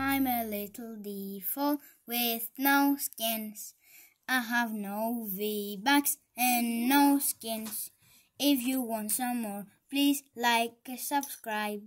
I'm a little devil with no skins. I have no V-Bucks and no skins. If you want some more, please like, subscribe.